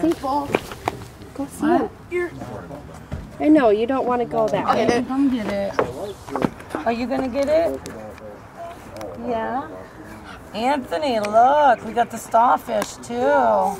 See? Go see him. I know, you don't want to go that way. Come get it. Are you gonna get it? Yeah. Anthony, look, we got the starfish too.